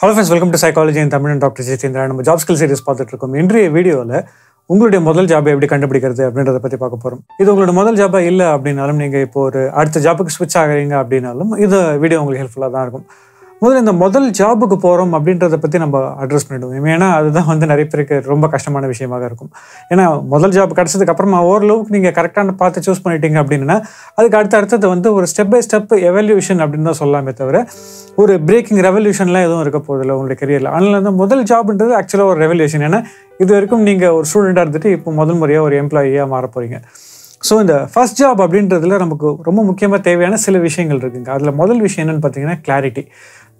Hello friends welcome to psychology in Tamil doctor Jayachandra நம்ம job skill series பார்த்துட்டு இருக்கோம் இன்றைய வீடியோவில் உங்களுடைய முதல் ஜாபை எப்படி கண்டுபிடிக்கிறது அப்படின்றத பற்றி பார்க்க போகிறோம் இது உங்களோட முதல் ஜாபா இல்லை அப்படின்னாலும் நீங்கள் இப்போ ஒரு அடுத்த ஜாபுக்கு ஸ்விட்ச் ஆகுறீங்க அப்படின்னாலும் இது வீடியோ உங்களுக்கு ஹெல்ப்ஃபுல்லாக தான் இருக்கும். முதல்ல இந்த முதல் ஜாபுக்கு போகிறோம் அப்படின்றத பற்றி நம்ம அட்ரஸ் பண்ணிடுவோம். ஏன்னா அதுதான் வந்து நிறைய பேருக்கு ரொம்ப கஷ்டமான விஷயமாக இருக்கும். ஏன்னா முதல் ஜாப் கிடச்சதுக்கு அப்புறமா ஓரளவுக்கு நீங்கள் கரெக்டான பார்த்து சூஸ் பண்ணிட்டீங்க அப்படின்னா அதுக்கு அடுத்த அடுத்தது வந்து ஒரு ஸ்டெப் பை ஸ்டெப் எவல்யூஷன் அப்படின்னு தான் சொல்லலாமே தவிர ஒரு பிரேக்கிங் ரெவல்யூஷன்லாம் எதுவும் இருக்க போதில்லை உங்களுடைய கரியரில் அதனால் அந்த முதல் ஜாப்ன்றது ஆக்சுவலாக ஒரு ரெவல்யூஷன் ஏன்னா இது வரைக்கும் நீங்கள் ஒரு ஸ்டூடெண்ட்டாக இருந்துட்டு இப்போ முதல் முறையாக ஒரு எம்ப்ளாயியாக மாற போகிறீங்க ஸோ இந்த ஃபர்ஸ்ட் ஜாப் அப்படின்றதுல நமக்கு ரொம்ப முக்கியமாக தேவையான சில விஷயங்கள் இருக்குங்க. அதில் முதல் விஷயம் என்னென்னு பார்த்தீங்கன்னா கிளாரிட்டி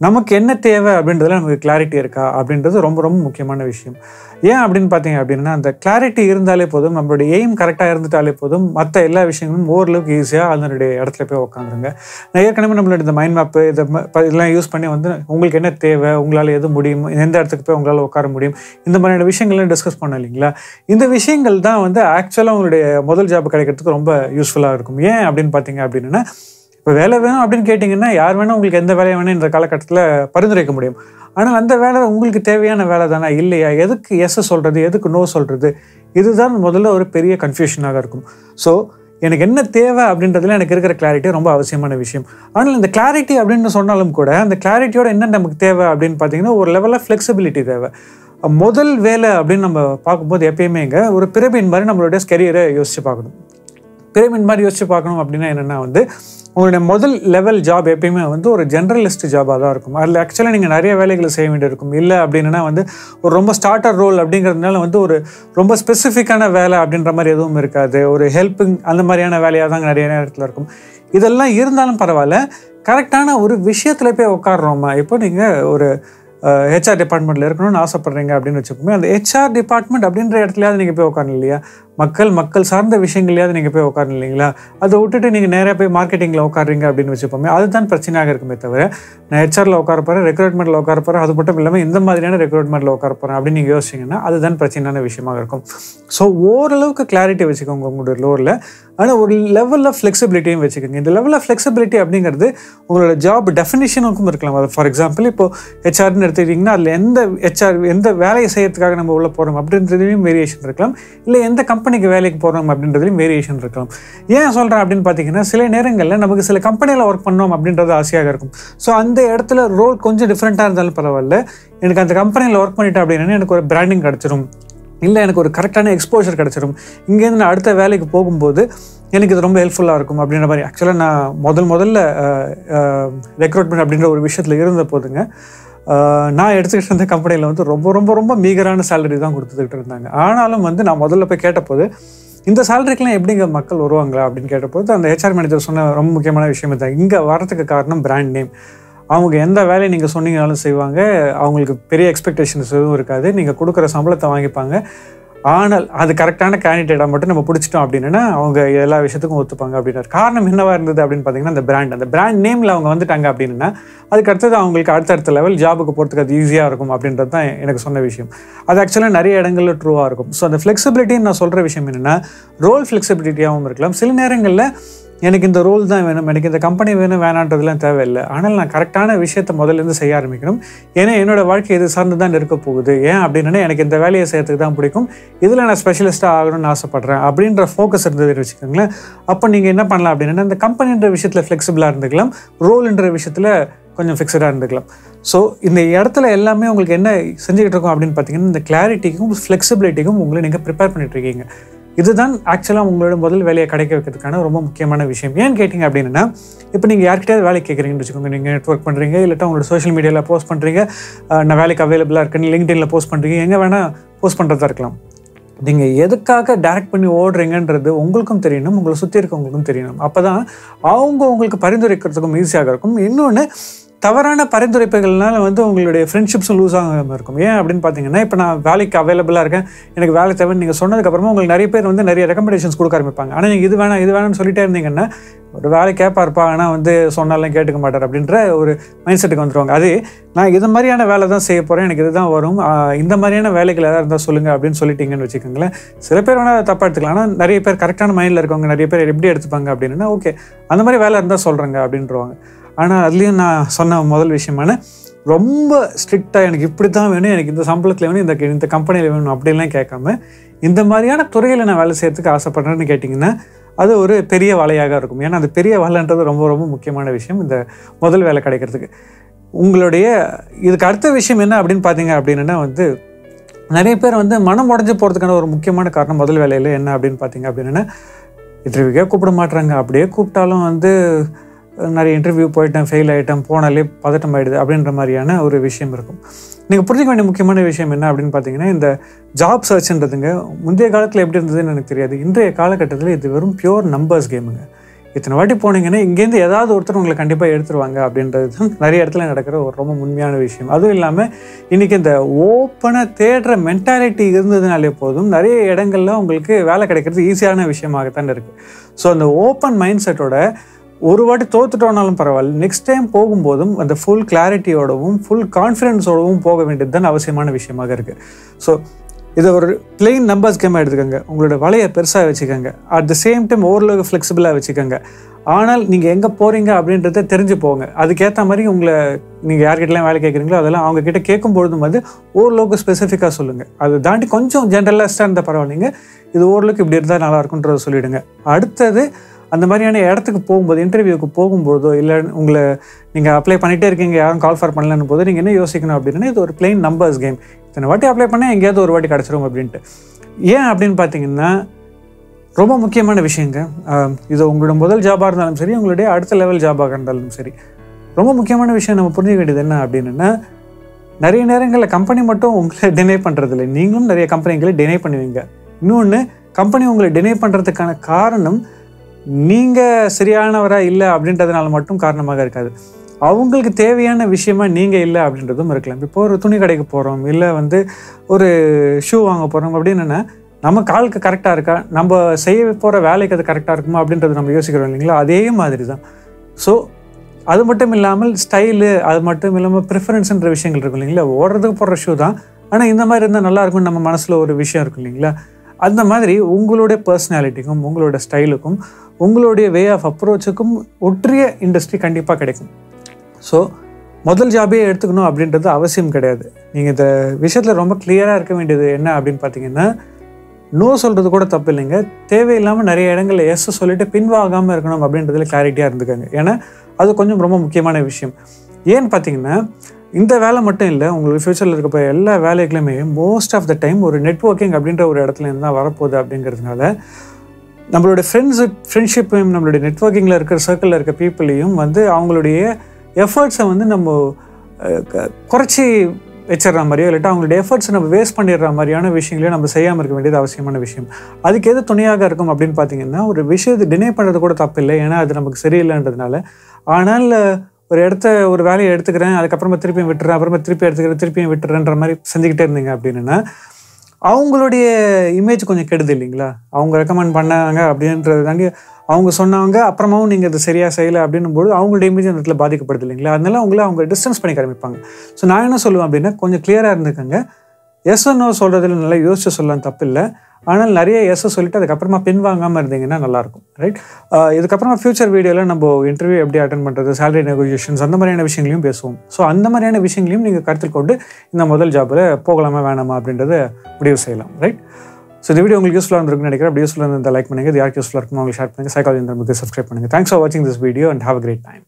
நமக்கு என்ன தேவை அப்படின்றதுல நமக்கு கிளாரிட்டி இருக்கா அப்படின்றது ரொம்ப ரொம்ப முக்கியமான விஷயம். ஏன் அப்படின்னு பார்த்தீங்க அப்படின்னா அந்த கிளாரிட்டி இருந்தாலே போதும் நம்மளுடைய எய்ம் கரெக்டாக இருந்துட்டாலே போதும் மற்ற எல்லா விஷயங்களும் ஓரளவுக்கு ஈஸியாக அதனுடைய இடத்துல போய் உட்காந்துருங்க நான் ஏற்கனவே நம்மளுடைய இந்த மைண்ட் மேப்பு இதை ம- இதெல்லாம் யூஸ் பண்ணி வந்து உங்களுக்கு என்ன தேவை உங்களால் எது முடியும் எந்த இடத்துக்கு போய் உங்களால் உட்கார முடியும் இந்த மாதிரியான விஷயங்கள்லாம் டிஸ்கஸ் பண்ணோம் இல்லைங்களா? இந்த விஷயங்கள் தான் வந்து ஆக்சுவலாக உங்களுடைய முதல் ஜாப் கிடைக்கிறதுக்கு ரொம்ப யூஸ்ஃபுல்லாக இருக்கும். ஏன் அப்படின்னு பார்த்தீங்க அப்படின்னா இப்போ வேலை வேணும் அப்படின்னு கேட்டிங்கன்னா யார் வேணால் உங்களுக்கு எந்த வேலையை வேணும் இந்த காலகட்டத்தில் பரிந்துரைக்க முடியும். ஆனால் அந்த வேலை உங்களுக்கு தேவையான வேலை தானே? இல்லையா? எதுக்கு எஸ் சொல்கிறது எதுக்கு நோ சொல்கிறது இதுதான் முதல்ல ஒரு பெரிய கன்ஃபியூஷனாக இருக்கும். ஸோ எனக்கு என்ன தேவை அப்படின்றதுல எனக்கு இருக்கிற கிளாரிட்டி ரொம்ப அவசியமான விஷயம். ஆனால் இந்த கிளாரிட்டி அப்படின்னு சொன்னாலும் கூட அந்த கிளாரிட்டியோட என்ன நமக்கு தேவை அப்படின்னு பார்த்தீங்கன்னா ஒரு லெவலில் ஃப்ளெக்சிபிலிட்டி தேவை. முதல் வேலை அப்படின்னு நம்ம பார்க்கும்போது எப்பயுமே இங்கே ஒரு பிறவின் மாதிரி நம்மளுடைய கெரியரை யோசிச்சு பார்க்கணும். பிரேமின் மாதிரி யோசிச்சு பார்க்கணும் அப்படின்னா என்னென்னா வந்து உங்களுடைய முதல் லெவல் ஜாப் எப்பயுமே வந்து ஒரு ஜென்ரலிஸ்ட் ஜாபாக தான் இருக்கும். அதில் ஆக்சுவலாக நீங்கள் நிறைய வேலைகளை செய்ய வேண்டியிருக்கும். இல்லை அப்படின்னா வந்து ஒரு ரொம்ப ஸ்டார்டர் ரோல் அப்படிங்கிறதுனால வந்து ஒரு ரொம்ப ஸ்பெசிஃபிக்கான வேலை அப்படின்ற மாதிரி எதுவும் இருக்காது. ஒரு ஹெல்ப்பிங் அந்த மாதிரியான வேலையாக தான் நிறைய நேரத்தில் இருக்கும். இதெல்லாம் இருந்தாலும் பரவாயில்ல. கரெக்டான ஒரு விஷயத்தில் போய் உட்காடுறோமா இப்போ நீங்கள் ஒரு ஹெச்ஆர் டிபார்ட்மெண்ட்டில் இருக்கணும்னு ஆசைப்பட்றீங்க அப்படின்னு வச்சுக்கோமே அந்த ஹெச்ஆர் டிபார்ட்மெண்ட் அப்படின்ற இடத்துலையாவது நீங்கள் போய் உட்காரணும் இல்லையா? மக்கள் மக்கள் சார்ந்த விஷயங்களையாவது நீங்கள் போய் உட்காரணும் இல்லைங்களா? அதை விட்டுட்டு நீங்கள் நேராக போய் மார்க்கெட்டிங்கில் உட்காருறீங்க அப்படின்னு வச்சுப்போமே அதுதான் பிரச்சனையாக இருக்குமே தவிர நான் ஹெச்ஆரில் உட்கார போகிறேன் ரெக்ரூட்மெண்ட்டில் உட்கார போகிறேன் அது மட்டும் இல்லாமல் இந்த மாதிரியான ரெக்ரூட்மெண்ட்டில் உட்கார போகிறேன் அப்படின்னு நீங்கள் யோசிச்சிங்கன்னா அதுதான் பிரச்சனையான விஷயமாக இருக்கும். ஸோ ஓரளவுக்கு கிளாரிட்டி வச்சுக்கோங்க உங்களுடைய லோரில் ஆனால் ஒரு லெவலில் ஃப்ளெக்சிபிலிட்டியும் வச்சுக்கோங்க. இந்த லெவலில் ஃப்ளெக்சிபிலிட்டி அப்படிங்கிறது உங்களோட ஜாப் டெஃபினேஷனுக்கும் இருக்கலாம். அது ஃபார் எக்ஸாம்பிள் இப்போ ஹெச்ஆர்னு எடுத்துக்கிட்டிங்கன்னா அதில் எந்த ஹெச்ஆர் எந்த வேலையை செய்யறதுக்காக நம்ம உள்ளே போகிறோம் அப்படின்றதுலையும் வேரியேஷன் இருக்கலாம். இல்லை எந்த கம்பெனிக்கு வேலைக்கு போகிறோம் அப்படின்றதுலையும் வேரியேஷன் இருக்கலாம். ஏன் சொல்கிறேன் அப்படின்னு பார்த்தீங்கன்னா சில நேரங்களில் நமக்கு சில கம்பெனியில் ஒர்க் பண்ணோம் அப்படின்றது ஆசையாக இருக்கும். ஸோ அந்த இடத்துல ரோல் கொஞ்சம் டிஃப்ரெண்ட்டாக இருந்தாலும் பரவாயில்ல. எனக்கு அந்த கம்பெனியில் ஒர்க் பண்ணிட்டேன் அப்படின்னா எனக்கு ஒரு பிராண்டிங் கிடச்சிரும். இல்லை எனக்கு ஒரு கரெக்டான எக்ஸ்போஷர் கிடச்சிரும். இங்கேருந்து நான் அடுத்த வேலைக்கு போகும்போது எனக்கு இது ரொம்ப ஹெல்ப்ஃபுல்லாக இருக்கும் அப்படின்ற மாதிரி. ஆக்சுவலாக நான் முதல் முதல்ல ரெக்ரூட்மெண்ட் அப்படின்ற ஒரு விஷயத்தில் இருந்த போதுங்க நான் எடுத்துக்கிட்டு இருந்த கம்பெனியில் வந்து ரொம்ப ரொம்ப ரொம்ப மீகரான சேலரி தான் கொடுத்துக்கிட்டு இருந்தாங்க. ஆனாலும் வந்து நான் முதல்ல போய் கேட்டபோது இந்த சேலரிக்கெலாம் எப்படிங்க மக்கள் வருவாங்களா? அப்படின்னு கேட்டபோது அந்த ஹெச்ஆர் மேனேஜர் சொன்ன ரொம்ப முக்கியமான விஷயம் தான் இங்கே வரதுக்கு காரணம் பிராண்ட் நேம் அவங்க எந்த வேலையை நீங்கள் சொன்னீங்கனாலும் செய்வாங்க. அவங்களுக்கு பெரிய எக்ஸ்பெக்டேஷன்ஸ் எதுவும் இருக்காது. நீங்கள் கொடுக்குற சம்பளத்தை வாங்கிப்பாங்க. ஆனால் அது கரெக்டான கேண்டிடேட்டாக மட்டும் நம்ம பிடிச்சிட்டோம் அப்படின்னா அவங்க எல்லா விஷயத்துக்கும் ஒத்துப்பாங்க அப்படின்னாரு. காரணம் என்னவா இருந்தது அப்படின்னு பார்த்தீங்கன்னா அந்த பிராண்ட் அந்த பிராண்ட் நேமில் அவங்க வந்துட்டாங்க அப்படின்னா அதுக்கு அடுத்தது அவங்களுக்கு அடுத்தடுத்த லெவல் ஜாபுக்கு போகிறதுக்கு அது ஈஸியாக இருக்கும் அப்படின்றது தான் எனக்கு சொன்ன விஷயம். அது ஆக்சுவலாக நிறைய இடங்களில் ட்ரூவாக இருக்கும். ஸோ அந்த ஃப்ளெக்சிபிலிட்டின்னு நான் சொல்கிற விஷயம் என்னென்னா ரோல் ஃப்ளெக்சிபிலிட்டியாகவும் இருக்கலாம். சில நேரங்களில் எனக்கு இந்த ரோல் தான் வேணும் எனக்கு இந்த கம்பெனி வேணும் வேணான்றதுலாம் தேவையில்லை. ஆனால் நான் கரெக்டான விஷயத்தை முதல்ல இருந்து செய்ய ஆரம்பிக்கணும். ஏன்னா என்னோடய வாழ்க்கை இது சார்ந்து தான் இருக்க போகுது. ஏன் அப்படின்னா எனக்கு இந்த வேலையை செய்யறதுக்கு தான் பிடிக்கும். இதில் நான் ஸ்பெஷலிஸ்ட்டாக ஆகணும்னு ஆசைப்பட்றேன். அப்படின்ற ஃபோக்கஸ் இருந்ததுன்னு வச்சுக்கோங்களேன். அப்போ நீங்கள் என்ன பண்ணலாம் அப்படின்னா இந்த கம்பெனின்ற விஷயத்தில் ஃப்ளெக்சிபிளாக இருந்துக்கலாம். ரோல்ன்ற விஷயத்தில் கொஞ்சம் ஃபிக்ஸடாக இருந்துக்கலாம். ஸோ இந்த இடத்துல எல்லாமே உங்களுக்கு என்ன செஞ்சுக்கிட்டு இருக்கோம் அப்படின்னு பார்த்தீங்கன்னா இந்த கிளாரிட்டிக்கும் ஃப்ளெக்சிபிலிட்டிக்கும் உங்களை நீங்கள் ப்ரிப்பேர் பண்ணிட்டு இருக்கீங்க. இதுதான் ஆக்சுவலாக உங்களோட முதல் வேலையை கிடைக்க வைக்கிறதுக்கான ரொம்ப முக்கியமான விஷயம். ஏன் கேட்டிங்க அப்படின்னா இப்போ நீங்கள் யார்கிட்டயாவது வேலை கேட்குறீங்கன்னு வச்சுக்கோங்க. நீங்கள் நெட்ஒர்க் பண்ணுறீங்க இல்லாட்டா உங்களோட சோஷியல் மீடியாவில் போஸ்ட் பண்ணுறீங்க நான் வேலைக்கு அவைலபிளாக இருக்குன்னு லிங்க்டினில் போஸ்ட் பண்ணுறீங்க எங்கே வேணால் போஸ்ட் பண்ணுறதா இருக்கலாம். நீங்கள் எதுக்காக டைரக்ட் பண்ணி ஓடுறீங்கன்றது உங்களுக்கும் தெரியணும் உங்களை சுற்றி இருக்கவங்களுக்கும் தெரியணும். அப்போ தான் அவங்க உங்களுக்கு பரிந்துரைக்கிறதுக்கும் ஈஸியாக இருக்கும். இன்னொன்று தவறான பரிந்துரைப்புகள்னால வந்து உங்களுடைய ஃப்ரெண்ட்ஷிப்ஸும் லூஸ் ஆகாமல் இருக்கும். ஏன் அப்படின்னு பார்த்தீங்கன்னா இப்போ நான் வேலைக்கு அவைலபிளாக இருக்கேன். எனக்கு வேலை தேவைன்னு நீங்கள் சொன்னதுக்கப்புறமா உங்களுக்கு நிறைய பேர் வந்து நிறைய ரெக்கமெண்டேஷன்ஸ் கொடுக்க ஆரம்பிப்பாங்க. ஆனால் நீங்கள் இது வேணாம் இது வேணாம்னு சொல்லிட்டே இருந்தீங்கன்னா ஒரு வேலை கேட்பாருப்பா ஆனால் வந்து சொன்னாலும் கேட்டுக்க மாட்டார் அப்படின்ற ஒரு மைண்ட் செட்டுக்கு வந்துடுவாங்க அது நான் இது மாதிரியான வேலை தான் செய்ய போகிறேன் எனக்கு இதுதான் வரும். இந்த மாதிரியான வேலைகள் ஏதாவது இருந்தால் சொல்லுங்கள் அப்படின்னு சொல்லிட்டீங்கன்னு வச்சுக்கோங்களேன். சில பேர் வேணால் தப்பாக எடுத்துக்கலாம். ஆனால் நிறைய பேர் கரெக்டான மைண்டில் இருக்கவங்க நிறைய பேர் எப்படி எடுத்துப்பாங்க அப்படின்னா ஓகே அந்த மாதிரி வேலை இருந்தால் சொல்கிறேங்க அப்படின்றவாங்க. ஆனால் அதுலேயும் நான் சொன்ன முதல் விஷயமான ரொம்ப ஸ்ட்ரிக்டாக எனக்கு இப்படி தான் வேணும் எனக்கு இந்த சம்பளத்தில் வேணும் இந்த இந்த கம்பெனியில் வேணும் அப்படிலாம் கேட்காம இந்த மாதிரியான துறையில் நான் வேலை செய்யறதுக்கு ஆசைப்படுறேன்னு கேட்டிங்கன்னா அது ஒரு பெரிய வலையாக இருக்கும். ஏன்னா அந்த பெரிய வலைன்றது ரொம்ப ரொம்ப முக்கியமான விஷயம் இந்த முதல் வேலை கிடைக்கிறதுக்கு. உங்களுடைய இதுக்கு அடுத்த விஷயம் என்ன அப்படின்னு பார்த்தீங்க அப்படின்னா வந்து நிறைய பேர் வந்து மனம் உடஞ்சு போகிறதுக்கான ஒரு முக்கியமான காரணம் முதல் வேலையில் என்ன அப்படின்னு பார்த்தீங்க அப்படின்னா இன்டர்வியூக்கே கூப்பிட மாட்டுறாங்க அப்படியே கூப்பிட்டாலும் வந்து நிறைய இன்டர்வியூ போயிட்டேன் ஃபெயில் ஆகிட்டேன் போனாலே பதட்டம் ஆகிடுது அப்படின்ற மாதிரியான ஒரு விஷயம் இருக்கும். நீங்கள் புரிஞ்சிக்க வேண்டிய முக்கியமான விஷயம் என்ன அப்படின்னு பார்த்தீங்கன்னா இந்த ஜாப் சர்ச்ன்றதுங்க முந்தைய காலத்தில் எப்படி இருந்ததுன்னு எனக்கு தெரியாது. இன்றைய காலகட்டத்தில் இது வெறும் பியோர் நம்பர்ஸ் கேமுங்க இத்தனை வாட்டி போனீங்கன்னா இங்கேருந்து ஏதாவது ஒருத்தர் உங்களை கண்டிப்பாக எடுத்துருவாங்க அப்படின்றது நிறைய இடத்துல நடக்கிற ஒரு ரொம்ப உண்மையான விஷயம். அதுவும் இல்லாமல் இன்றைக்கி இந்த ஓப்பனை தேடுற மென்டாலிட்டி இருந்ததுனாலே போதும் நிறைய இடங்கள்ல உங்களுக்கு வேலை கிடைக்கிறது ஈஸியான விஷயமாகத்தான் இருக்குது ஸோ அந்த ஓப்பன் மைண்ட் செட்டோட ஒரு வாட்டி தோத்துட்டோனாலும் பரவாயில்ல. நெக்ஸ்ட் டைம் போகும்போதும் அந்த ஃபுல் கிளாரிட்டியோடவும் ஃபுல் கான்ஃபிடென்ஸோடவும் போக வேண்டியது தான் அவசியமான விஷயமாக இருக்குது ஸோ இதை ஒரு பிளெயின் நம்பர்ஸ் கேமாக எடுத்துக்கோங்க. உங்களோட வலையை பெருசாக வச்சுக்கோங்க. அட் த சேம் டைம் ஓரளவுக்கு ஃப்ளெக்சிபிளாக வச்சுக்கோங்க. ஆனால் நீங்கள் எங்கே போகிறீங்க அப்படின்றத தெரிஞ்சு போங்க. அதுக்கேற்ற மாதிரி உங்களை நீங்கள் யார்கிட்டலாம் வேலை கேட்குறீங்களோ அதெல்லாம் அவங்க கிட்ட கேட்கும் பொழுதும் வந்து ஓரளவுக்கு ஸ்பெசிஃபிக்காக சொல்லுங்கள் அதை தாண்டி கொஞ்சம் ஜென்ரலாஸ்டாக இருந்தால் பரவாயில்லைங்க. இது ஓரளவுக்கு இப்படி இருந்தால் நல்லா இருக்குன்றதை சொல்லிவிடுங்க அடுத்தது அந்த மாதிரியான இடத்துக்கு போகும்போது இன்டர்வியூக்கு போகும்போதோ இல்லை உங்களை நீங்கள் அப்ளை பண்ணிகிட்டே இருக்கீங்க யாரும் கால் ஃபார் பண்ணலன்னு போது நீங்கள் என்ன யோசிக்கணும் அப்படின்னா இது ஒரு பிளெயின் நம்பர்ஸ் கேம் இத்தனை வாட்டி அப்ளை பண்ணால் எங்கேயாவது ஒரு வாட்டி கிடச்சிரும் அப்படின்ட்டு. ஏன் அப்படின்னு பார்த்தீங்கன்னா ரொம்ப முக்கியமான விஷயங்க. இது உங்களோட முதல் ஜாபாக இருந்தாலும் சரி உங்களுடைய அடுத்த லெவல் ஜாபாக இருந்தாலும் சரி. ரொம்ப முக்கியமான விஷயம் நம்ம புரிஞ்சுக்க வேண்டியது என்ன அப்படின்னா நிறைய நேரங்களில் கம்பெனி மட்டும் உங்களை டினை பண்ணுறதில்ல நீங்களும் நிறைய கம்பெனிகளை டினை பண்ணுவீங்க. இன்னொன்று கம்பெனி உங்களை டினை பண்ணுறதுக்கான காரணம் நீங்கள் சரியானவராக இல்லை அப்படின்றதுனால மட்டும் காரணமாக இருக்காது. அவங்களுக்கு தேவையான விஷயமா நீங்கள் இல்லை அப்படின்றதும் இருக்கலாம். இப்போ ஒரு துணி கடைக்கு போகிறோம் இல்லை வந்து ஒரு ஷூ வாங்க போகிறோம் அப்படின்னா நம்ம காலுக்கு கரெக்டாக இருக்கா? நம்ம செய்ய போகிற வேலைக்கு அது கரெக்டாக இருக்குமா அப்படின்றது நம்ம யோசிக்கிறோம் இல்லைங்களா? அதே மாதிரி தான் ஸோ அது மட்டும் இல்லாமல் ஸ்டைலு அது மட்டும் இல்லாமல் ப்ரிஃபரன்ஸுன்ற விஷயங்கள் இருக்கும் இல்லைங்களா? ஓடுறதுக்கு போடுற ஷூ தான். ஆனால் இந்த மாதிரி இருந்தால் நல்லா இருக்கும்னு நம்ம மனசில் ஒரு விஷயம் இருக்கும் இல்லைங்களா? அந்த மாதிரி உங்களுடைய பர்சனாலிட்டிக்கும் உங்களோட ஸ்டைலுக்கும் உங்களுடைய வே ஆஃப் அப்ரோச்சுக்கும் ஒற்றிய இண்டஸ்ட்ரி கண்டிப்பாக கிடைக்கும். ஸோ முதல் ஜாபே எடுத்துக்கணும் அப்படின்றது அவசியம் கிடையாது. நீங்கள் இந்த விஷயத்தில் ரொம்ப கிளியராக இருக்க வேண்டியது என்ன அப்படின்னு பார்த்தீங்கன்னா நோ சொல்கிறது கூட தப்பு இல்லைங்க. தேவையில்லாமல் நிறைய இடங்களில் எஸ் சொல்லிட்டு பின்வாகாமல் இருக்கணும் அப்படின்றதுல கிளாரிட்டியாக இருந்துக்காங்க. ஏன்னா அது கொஞ்சம் ரொம்ப முக்கியமான விஷயம். ஏன்னு பார்த்தீங்கன்னா இந்த வேலை மட்டும் இல்லை உங்களுக்கு ஃப்யூச்சரில் இருக்க போய் எல்லா வேலைகளுமே மோஸ்ட் ஆஃப் த டைம் ஒரு நெட்ஒர்க்கிங் அப்படின்ற ஒரு இடத்துல இருந்து தான் வரப்போகுது அப்படிங்கிறதுனால நம்மளோட ஃப்ரெண்ட்ஸு ஃப்ரெண்ட்ஷிப்பையும் நம்மளுடைய நெட்ஒர்க்கிங்கில் இருக்கிற சர்க்கிளில் இருக்க பீப்புளையும் வந்து அவங்களுடைய எஃபர்ட்ஸை வந்து நம்ம க- குறைச்சி வச்சிடற மாதிரியோ இல்லாட்டா அவங்களுடைய எஃபர்ட்ஸை நம்ம வேஸ்ட் பண்ணிடுற மாதிரியான விஷயங்களையும் நம்ம செய்யாமல் இருக்க வேண்டியது அவசியமான விஷயம். அதுக்கு எது துணையாக இருக்கும் அப்படின்னு பார்த்தீங்கன்னா ஒரு விஷயத்தை டினே பண்ணுறது கூட தப்பு இல்லை ஏன்னா அது நமக்கு சரியில்லைன்றதுனால. ஆனால் ஒரு இடத்த ஒரு வேலையை எடுத்துக்கிறேன் அதுக்கப்புறமா திருப்பியும் விட்டுறேன் அப்புறமா திருப்பி எடுத்துக்கிறேன் திருப்பியும் விட்டுறேன்ற மாதிரி செஞ்சுக்கிட்டே இருந்தீங்க அப்படின்னா அவங்களுடைய இமேஜ் கொஞ்சம் கெடுது இல்லைங்களா? அவங்க ரெக்கமெண்ட் பண்ணாங்க அப்படின்றது தாண்டி அவங்க சொன்னவங்க அப்புறமாவும் நீங்கள் இது சரியாக செய்யலை அப்படின்னும் போது அவங்களுடைய இமேஜ் அந்த இடத்துல பாதிக்கப்படுது இல்லைங்களா? அதனால அவங்கள அவங்க டிஸ்டன்ஸ் பண்ணி ஆரம்பிப்பாங்க. ஸோ நான் என்ன சொல்லுவேன் அப்படின்னா கொஞ்சம் கிளியராக இருந்துக்கங்க. எஸ் நோ சொல்கிறதுல நல்லா யோசிச்சு சொல்லலாம் தப்பு இல்லை ஆனால் நிறைய எஸ் சொல்லிட்டு அதுக்கப்புறமா பின் வாங்காமல் இருந்தீங்கன்னா நல்லாயிருக்கும் ரைட் இதுக்கப்புறமா ஃபியூச்சர் வீடியோவில் நம்ம இன்டர்வியூ எப்படி அட்டன் பண்ணுறது சேலரி நெகோசியேஷன்ஸ் அந்த மாதிரியான விஷயங்களையும் பேசுவோம். ஸோ அந்த மாதிரியான விஷயங்களையும் நீங்கள் கருத்தில் கொண்டு இந்த முதல் ஜாப்பில் போகலாமா வேணாமா அப்படின்றத முடிவு செய்யலாம் ரைட் ஸோ இந்த வீடியோ உங்களுக்கு யூஸ்ஃபுல்லாக இருந்திருக்குன்னு நினைக்கிறேன். அப்படி யூஸ்ஃபுல்லாக இருந்தால் லைக் பண்ணுங்கள் இது யாருக்கு யூஸ்ஃபுல்லாக இருக்குமோ உங்களுக்கு ஷேர் பண்ணுங்கள் சைக்காலஜி நமக்கு சப்ஸ்கிரைப் பண்ணுங்கள் தேங்க்ஸ் ஃபார் வாட்சிங் this video and have a great time